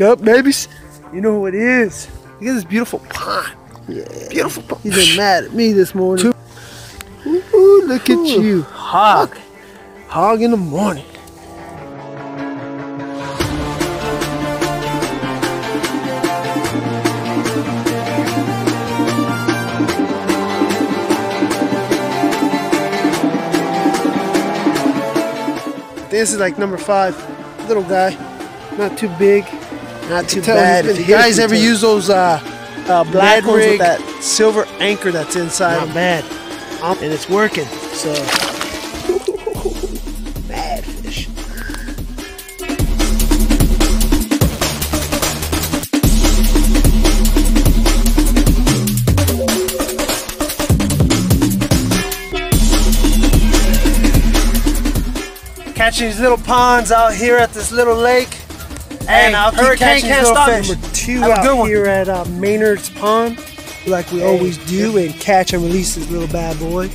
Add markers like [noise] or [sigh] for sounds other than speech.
Up, babies. You know who it is. Look at this beautiful pond. Yeah. Beautiful pond. He's been mad at me this morning. Ooh, look Ooh. at you. Hog. Hog in the morning. This is like number five. Little guy. Not too big. Not too bad. If you guys ever use those uh, uh, black ones with that- silver anchor that's inside Not bad. Um, And it's working. So [laughs] Bad fish. catching these little ponds out here at this little lake. Hey, I'll keep Hurricane can't stop fish. Number two Have out here at uh, Maynard's Pond, like we Hey, always do, and catch and release this little bad boy.